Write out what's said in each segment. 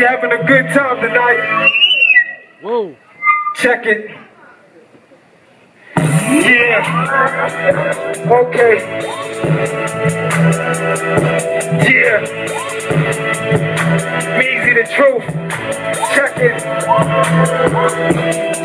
having a good time tonight. Whoa. Check it. Yeah. Okay. Yeah. Meezy the truth. Check it.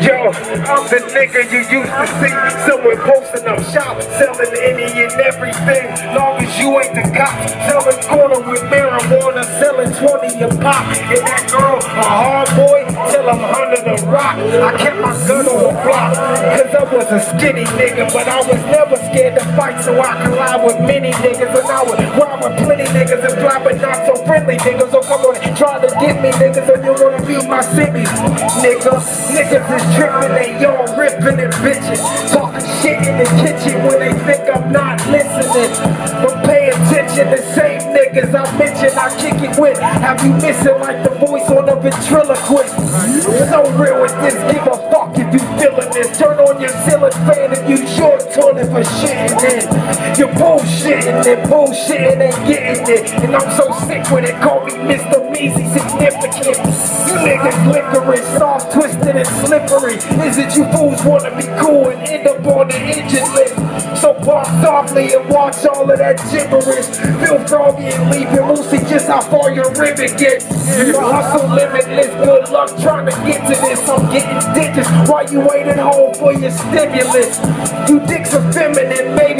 Yo, I'm the nigga you used to see somewhere posting up shop, selling any and everything. Long as you ain't the cop, selling corner with marijuana, selling 20 a pop. And that girl, a hard boy, till I'm under the rock. I kept my gun on the block, cause I was a skinny nigga, but I was never scared to fight, so I collide with many niggas. And I would ride with plenty niggas and fly, but not so friendly niggas. So come on, try to get me niggas, and you wanna be my city, nigga. Niggas is tripping, they y'all ripping and bitching. Talking shit in the kitchen when they think I'm not listening. But pay attention, to same niggas I mentioned, I kick it with. Have you missing like the voice on a ventriloquist? So real with this, give a fuck if you feeling this. Turn on your ceiling fan if you short toilet for shitting in. You're bullshitting and bullshitting and getting it. And I'm so sick with it, call me Mr. Meezy Significant. You niggas licorice, soft, twisted, and slippery. Is it you fools wanna be cool and end up on the engine list? So walk softly and watch all of that gibberish. Feel froggy and leave your moosey just how far your ribbon gets. Your hustle limitless, good luck trying to get to this. I'm getting digits while you waiting home for your stimulus. You dicks are feminine, need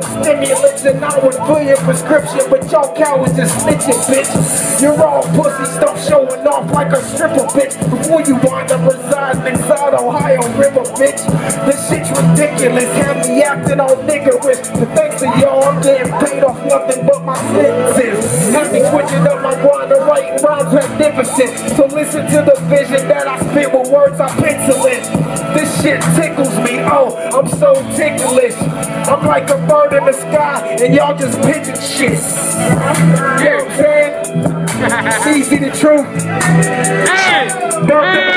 some stimulants. And I would fill your prescription, but y'all cowards just snitching, bitch. You're all pussy, stop showing off like a stripper, bitch. Before you wind up residing inside Ohio River, bitch. This shit's ridiculous, have me acting all niggerish. But thanks to y'all, I'm getting paid off nothing but my sentences. Have me switching up my grind to writing rhymes magnificent. So listen to the vision that I spit with words I pencil in. This shit tickles me, oh, I'm so ticklish. I'm like a bird in the sky, and y'all just pigeon shit. You know what I'm saying? Easy the truth. Hey! Bird in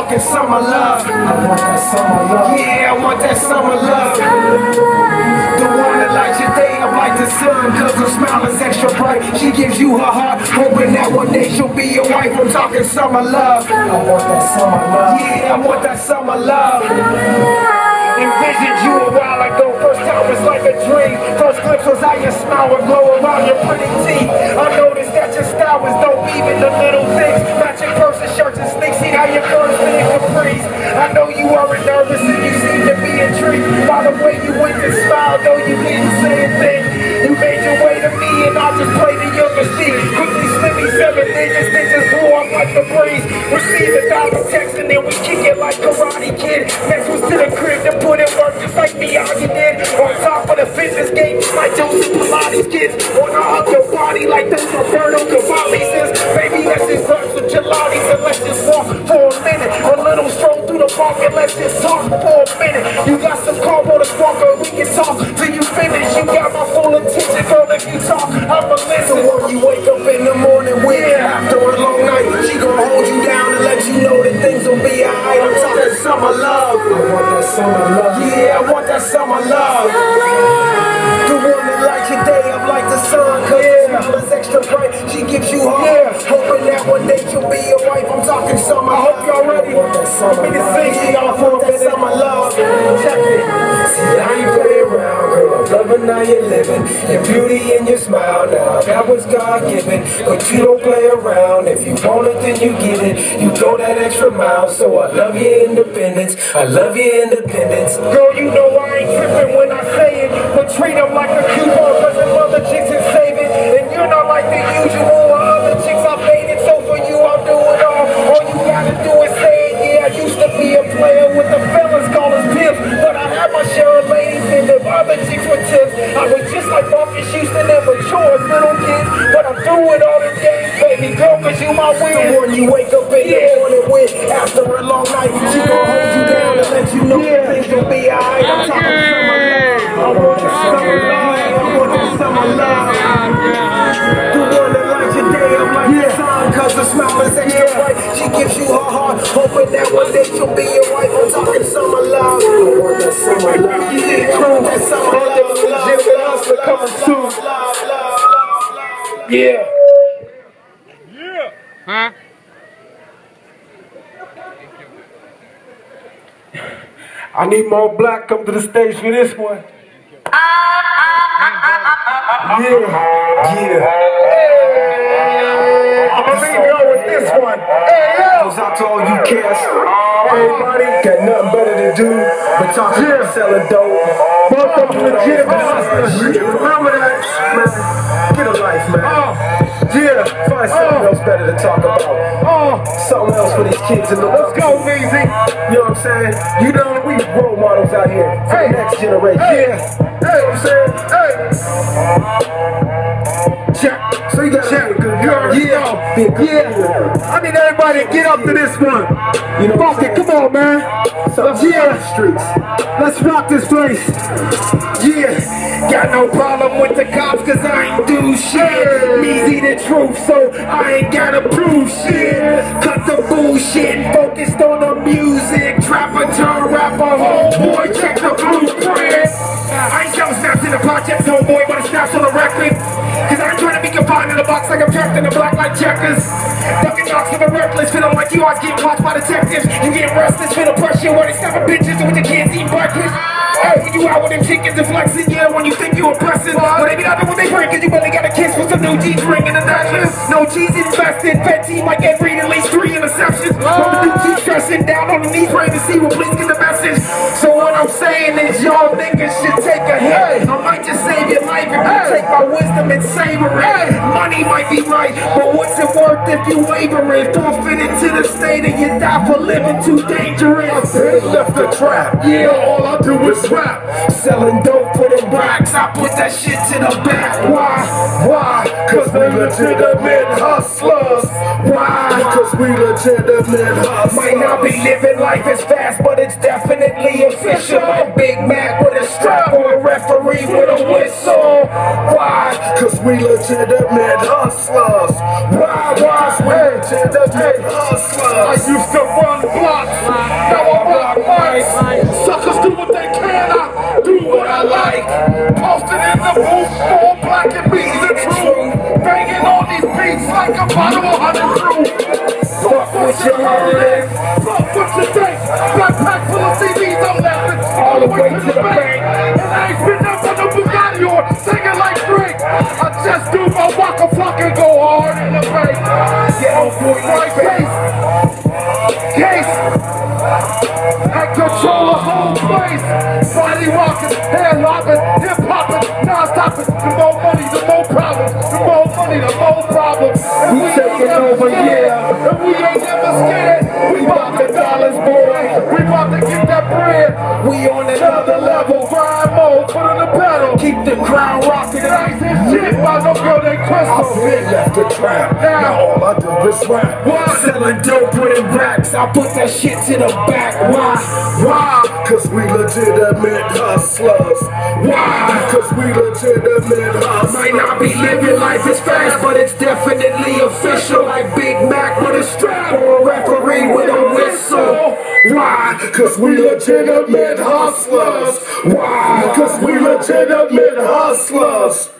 talking summer love. I want that summer love. Yeah, I want that summer love. The one that lights your day up like the sun, cause her smile is extra bright. She gives you her heart, hoping that one day she'll be your wife. I'm talking summer love. I want that summer love. Yeah, I want that summer love. Envisioned you a while ago. First time was like a dream. First glimpse was how your smile would glow around your pretty teeth. I noticed that up like the breeze. Receive the dollar text and then we kick it like Karate Kid. Next was to the crib to put in work just like Miyagi did. On top of the fitness game, like those Pilates kids. Wanna hug your body like those Roberto Cavalli says. Baby, let's just grab some gelatis and let's just walk for a minute. A little stroll through the park and let's just talk for a minute. You got some carbo to spark or we can talk summer love. I want that summer love. Yeah, I want that summer love. The that lights your day up like the sun. Cause yeah. is extra bright. She gives you hope. Yeah. Hoping that one day she'll be your wife. I'm talking summer. I hope y'all ready. I want that summer me to sing y'all for a. Summer love. Check it. You're living. Your beauty and your smile now. That was God given. But you don't play around. If you want it, then you get it. You go that extra mile. So I love your independence. I love your independence. Girl, you know I ain't tripping when I say it. Houston and mature as little kids. But I'm through with all the games, baby girl, cause you my win. The one you wake up in the morning with after a long night. She gon' hold you down and let you know that things will be alright. I'm talking Huh? I need Mall Black come to the stage for this one. Yeah. Yeah. I'ma leave y'all with this one. Hey, yo. Goes out to all you cats. Everybody Got nothing better to do but talk about selling dope. Both of them legit. Remember that, man. Get a life, man. Oh, yeah. Find oh. something else better to talk about. Oh, Something else for these kids in the let's go, Meezy. You know what I'm saying? You know we role models out here for Hey. the next generation. Yeah. Hey, you know what I'm saying? Hey. Check. So you gotta Check. yeah. know. Be a good Yeah. I need everybody to get up to this one. You know Fuck it, come on, man. Let's Yeah. the streets. Let's rock this place. Yeah, got no problem with the cops cause I ain't do shit. Meezy the truth, so I ain't gotta prove shit. Cut the bullshit, focused on the music. Trapper turn rapper, homeboy, check the blueprint. I ain't selling snaps in the projects, homeboy, like I'm trapped in the black like checkers. Ducking knocks of a reckless, feeling like you always getting watched by detectives. You get restless, feel the pressure where they snapping bitches and with your kids eating breakfast. Hey, when you out with them chickens and flexing, yeah, when you think you impressive. But they be out there when they bring, cause you really got a kiss with some new G's ringing the necklace. No G's invested, fed team like every at least three interceptions. When the new G's stressing down on the knees, ready to see what please get the message. So what I'm saying is y'all niggas should take a hit. I might just save your life if you take my wisdom and savor it. Money might be right, but what's it worth if you waver it? Forfeit it to the state and you die for living too dangerous. Left the trap. Yeah, all I do is rap. Selling dope for the racks. I put that shit to the back. Why? Why? Cause we legitimate hustlers. Why? Cause we legitimate hustlers. Might not be living life as fast, but it's definitely official. Big Mac with a strap referee with a whistle. Why? Cause we legitimate hustlers. Why? Why? We legitimate I used to run blocks, now I rock mics. Suckers do what they can, I do what I like. Posted in the booth, all black and me the truth. Banging on these beats like a bottle of hundred proof. Fuck what you heard, fuck what you think. Backpack full of CDs, I'm laughing all the way to the bank. Whole. Body rocking, hair lopping, hip hopping, non stopping. The more money, the more problems. The more money, the more problems. And We ain't taking over, yeah. And we ain't never scared. We bought the dollars, boy. We about to get that bread. We on another level. Grind mode, put on the pedal. Keep the crowd rocking. Nice and shit by no girl named Crystal. Been left the trap. Now all I do is rap. Why? Selling dope with them racks. I put that shit to the back. Why? Why? Cause we legitimate hustlers. Why? Cause we legitimate hustlers. Might not be living life as fast, but it's definitely official. Like Big Mac with a strap or a referee with a whistle. Why? Cause we legitimate hustlers. Why? Cause we legitimate hustlers.